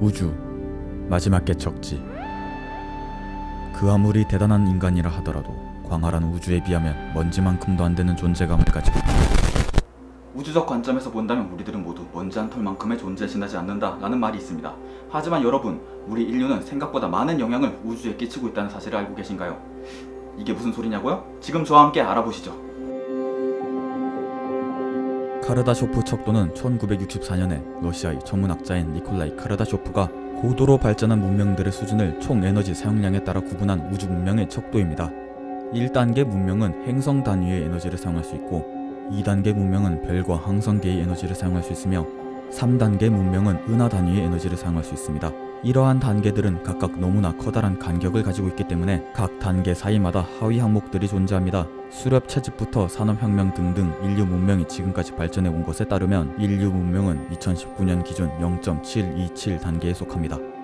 우주 마지막 개척지 그 아무리 대단한 인간이라 하더라도 광활한 우주에 비하면 먼지만큼도 안 되는 존재감을 가지고. 우주적 관점에서 본다면 우리들은 모두 먼지 한 털만큼의 존재에 지나지 않는다 라는 말이 있습니다. 하지만 여러분, 우리 인류는 생각보다 많은 영향을 우주에 끼치고 있다는 사실을 알고 계신가요? 이게 무슨 소리냐고요? 지금 저와 함께 알아보시죠. 카르다쇼프 척도는 1964년에 러시아의 천문학자인 니콜라이 카르다쇼프가 고도로 발전한 문명들의 수준을 총 에너지 사용량에 따라 구분한 우주 문명의 척도입니다. 1단계 문명은 행성 단위의 에너지를 사용할 수 있고 2단계 문명은 별과 항성계의 에너지를 사용할 수 있으며 3단계 문명은 은하 단위의 에너지를 사용할 수 있습니다. 이러한 단계들은 각각 너무나 커다란 간격을 가지고 있기 때문에 각 단계 사이마다 하위 항목들이 존재합니다. 수렵 채집부터 산업혁명 등등 인류 문명이 지금까지 발전해 온 것에 따르면 인류 문명은 2019년 기준 0.727 단계에 속합니다.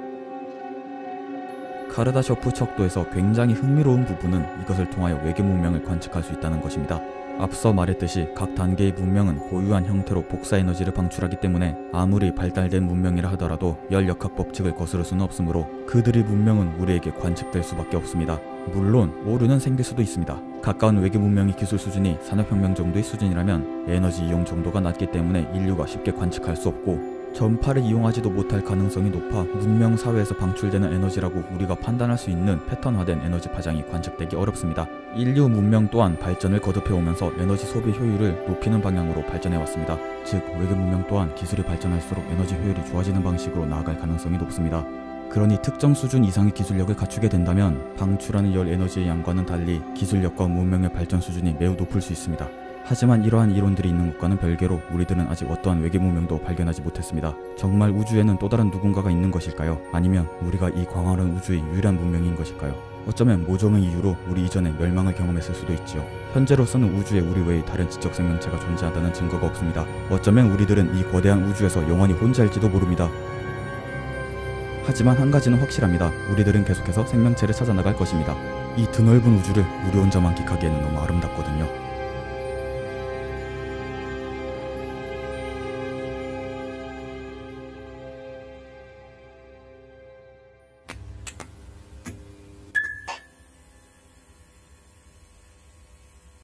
카르다쇼프 척도에서 굉장히 흥미로운 부분은 이것을 통하여 외계 문명을 관측할 수 있다는 것입니다. 앞서 말했듯이 각 단계의 문명은 고유한 형태로 복사 에너지를 방출하기 때문에 아무리 발달된 문명이라 하더라도 열역학 법칙을 거스를 수는 없으므로 그들의 문명은 우리에게 관측될 수밖에 없습니다. 물론 오류는 생길 수도 있습니다. 가까운 외계 문명의 기술 수준이 산업혁명 정도의 수준이라면 에너지 이용 정도가 낮기 때문에 인류가 쉽게 관측할 수 없고 전파를 이용하지도 못할 가능성이 높아 문명 사회에서 방출되는 에너지라고 우리가 판단할 수 있는 패턴화된 에너지 파장이 관측되기 어렵습니다. 인류 문명 또한 발전을 거듭해 오면서 에너지 소비 효율을 높이는 방향으로 발전해 왔습니다. 즉 외계 문명 또한 기술이 발전할수록 에너지 효율이 좋아지는 방식으로 나아갈 가능성이 높습니다. 그러니 특정 수준 이상의 기술력을 갖추게 된다면 방출하는 열 에너지의 양과는 달리 기술력과 문명의 발전 수준이 매우 높을 수 있습니다. 하지만 이러한 이론들이 있는 것과는 별개로 우리들은 아직 어떠한 외계 문명도 발견하지 못했습니다. 정말 우주에는 또 다른 누군가가 있는 것일까요? 아니면 우리가 이 광활한 우주의 유일한 문명인 것일까요? 어쩌면 모종의 이유로 우리 이전에 멸망을 경험했을 수도 있지요. 현재로서는 우주에 우리 외의 다른 지적 생명체가 존재한다는 증거가 없습니다. 어쩌면 우리들은 이 거대한 우주에서 영원히 혼자일지도 모릅니다. 하지만 한 가지는 확실합니다. 우리들은 계속해서 생명체를 찾아나갈 것입니다. 이 드넓은 우주를 우리 혼자만 기하기에는 너무 아름답거든요.